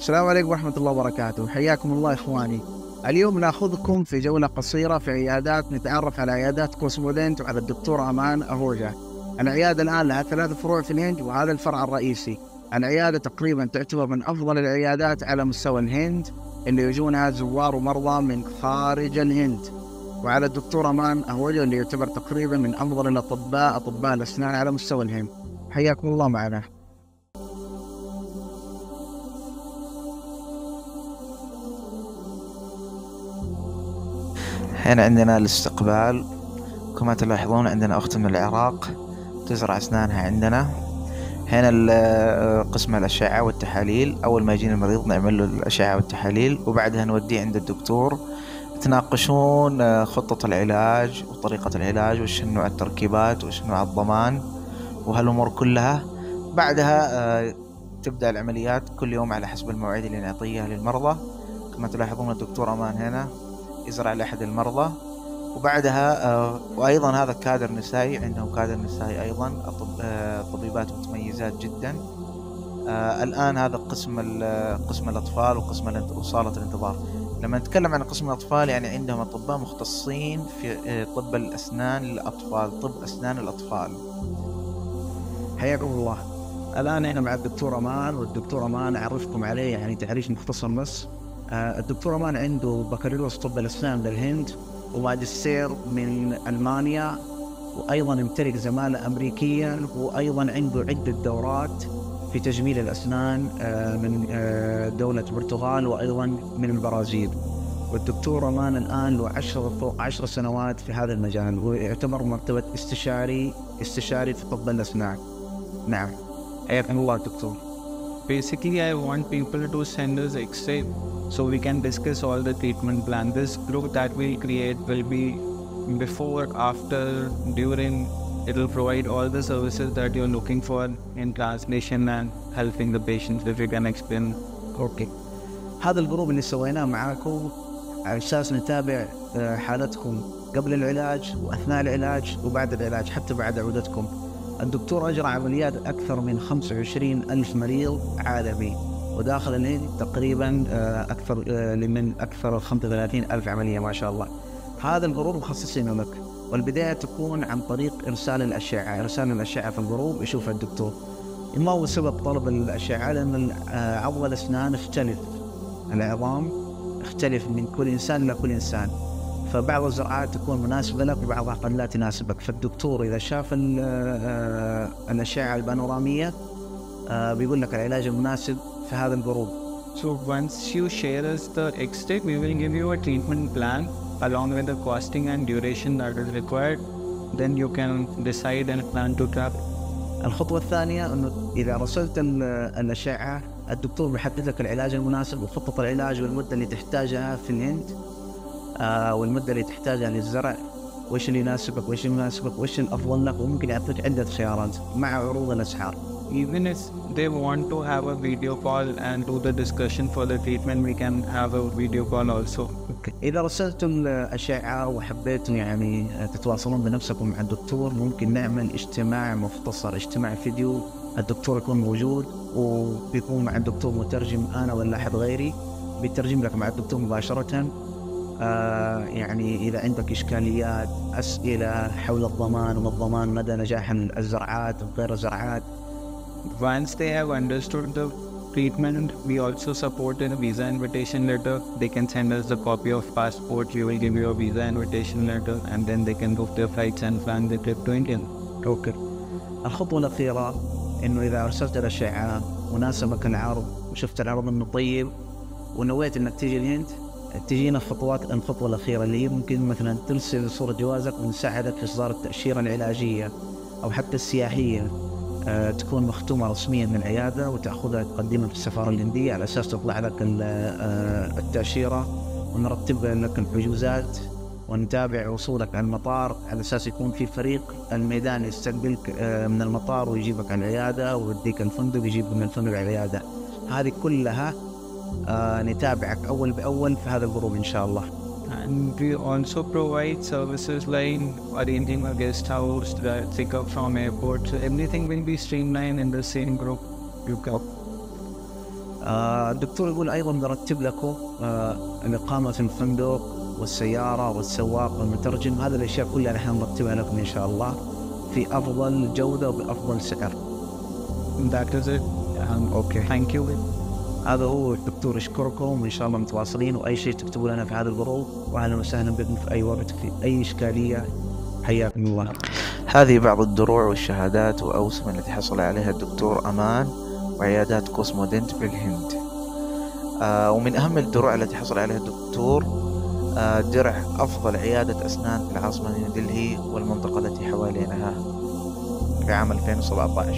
السلام عليكم ورحمة الله وبركاته. حياكم الله إخواني. اليوم نأخذكم في جولة قصيرة في عيادات نتعرف على عيادات كوسمودنت وعلى الدكتور أمان أهوجة. العيادة الآن لها ثلاث فروع في الهند وهذا الفرع الرئيسي. العيادة تقريبا تعتبر من أفضل العيادات على مستوى الهند اللي يجونها زوار ومرضى من خارج الهند. وعلى الدكتور أمان أهوجة اللي يعتبر تقريبا من أفضل الأطباء أطباء الأسنان على مستوى الهند. حياكم الله معنا. هنا عندنا الاستقبال كما تلاحظون عندنا أخت من العراق تزرع أسنانها عندنا. هنا قسم الأشعة والتحاليل أول ما يجينا المريض نعمل له الأشعة والتحاليل وبعدها نوديه عند الدكتور. يتناقشون خطة العلاج وطريقة العلاج وش نوع التركيبات وش نوع الضمان وهالأمور كلها. بعدها تبدأ العمليات كل يوم على حسب المواعيد اللي نعطيها للمرضى. كما تلاحظون الدكتور أمان هنا. يزرع لأحد المرضى. وبعدها آه، وأيضا هذا كادر نسائي عندهم كادر نسائي أيضا آه، طبيبات متميزات جدا. آه، الآن هذا قسم قسم الأطفال وقسم وصالة الانتظار. لما نتكلم عن قسم الأطفال يعني عندهم أطباء مختصين في طب الأسنان للأطفال طب أسنان الأطفال. حياكم الله. الآن إحنا مع الدكتور أمان والدكتور أمان أعرفكم عليه يعني تعريف مختصر بس. الدكتور أمان عنده بكالوريوس طب الأسنان للهند وماجستير من ألمانيا وأيضا يمتلك زمالة أمريكية وأيضا عنده عدة دورات في تجميل الأسنان آه، من آه، دولة البرتغال وأيضا من البرازيل. والدكتور أمان الآن له عشر فوق عشر سنوات في هذا المجال ويعتبر مرتبة استشاري استشاري في طب الأسنان. نعم. حياكم الله دكتور. Basically, I want people to send us X-ray so we can discuss all the treatment plan. This group that we'll create will be before, after, during. It'll provide all the services that you're looking for in translation and helping the patients if you can explain. اوكي. هذا الجروب اللي سويناه معاكم على اساس نتابع حالتكم قبل العلاج واثناء العلاج وبعد العلاج حتى بعد عودتكم. الدكتور أجرى عمليات أكثر من 25 ألف مريض عالمي وداخل الهند تقريبا آه، أكثر آه، من أكثر من 35 ألف عملية ما شاء الله. هذا الغروب مخصصينه لك والبداية تكون عن طريق إرسال الأشعة. إرسال الأشعة في الغروب يشوفها الدكتور. ما هو سبب طلب الأشعة؟ لأن آه، عضو الاسنان اختلف. العظام اختلف من كل إنسان إلى كل إنسان. فبعض الزراعات تكون مناسبة لك وبعضها قد لا تناسبك فالدكتور إذا شاف الأشعة البانورامية بيقول لك العلاج المناسب في هذا الجروب. So once you share us the extract, we will give you a treatment plan along with the costing and duration that is required. Then you can decide and plan to travel. الخطوة الثانية إنه إذا رسلت الأشعة الدكتور بيحدد لك العلاج المناسب وخطة العلاج والمدة اللي تحتاجها في الهند آه والمدة اللي تحتاجها للزرع وايش اللي يناسبك؟ اللي يناسبك؟ وايش الافضل لك وممكن يعطيك عدة خيارات مع عروض الأسعار. even if they want to have a video call and do the discussion for the treatment we can have a video call also. Okay. إذا رسلتم أشعة وحبيتم يعني تتواصلون بنفسكم مع الدكتور ممكن نعمل اجتماع مختصر اجتماع فيديو. الدكتور يكون موجود وبيكون مع الدكتور مترجم أنا ولا أحد غيري. بيترجم لك مع الدكتور مباشرة. يعني إذا عندك إشكاليات أسئلة حول الضمان وما الضمان مدى نجاح الزرعات وغير الزرعات Once they have understood the treatment, we also support in a visa invitation letter. They can send us a copy of passport. We will give you a visa invitation letter, and then they can book their flights and plan the trip to India. أوكي. الخطوة الأخيرة إنه إذا أرسلت الأشعة وناسبك العرض وشفت العرض إنه طيب ونويت إنك تيجي الهند تجينا الخطوات الخطوة الأخيرة اللي هي ممكن مثلا ترسل صورة جوازك ونساعدك في إصدار التأشيرة العلاجية أو حتى السياحية. آه، تكون مختومة رسميا من العيادة وتأخذها تقدمها في السفارة الهندية على أساس تطلع لك آه، التأشيرة ونرتب لك الحجوزات ونتابع وصولك على المطار على أساس يكون في فريق الميدان يستقبلك آه، من المطار ويجيبك على العيادة ويوديك الفندق يجيبك من الفندق على العيادة. هذه كلها نتابعك أول بأول في هذا الجروب إن شاء الله And we also provide services like arranging a guest house, pick up from airport. So everything will be streamlined in the same group. You can. آه، الدكتور يقول أيضا نرتب لكم آه، الإقامة في الفندق والسيارة والسواق والمترجم هذه الأشياء كلها نحن نرتبها لكم إن شاء الله في أفضل جودة وبأفضل سعر That is it. Um, Okay Thank you. هذا هو الدكتور يشكركم وإن شاء الله متواصلين وأي شيء تكتبوا لنا في هذا الجروب واهلا وسهلا بكم في أي وقت في أي إشكالية. حياكم الله. هذه بعض الدروع والشهادات وأوسمة التي حصل عليها الدكتور أمان وعيادات كوسمودنت بالهند. آه ومن أهم الدروع التي حصل عليها الدكتور آه درع أفضل عيادة أسنان في العاصمة نيو دلهي والمنطقة التي حوالينها في عام 2017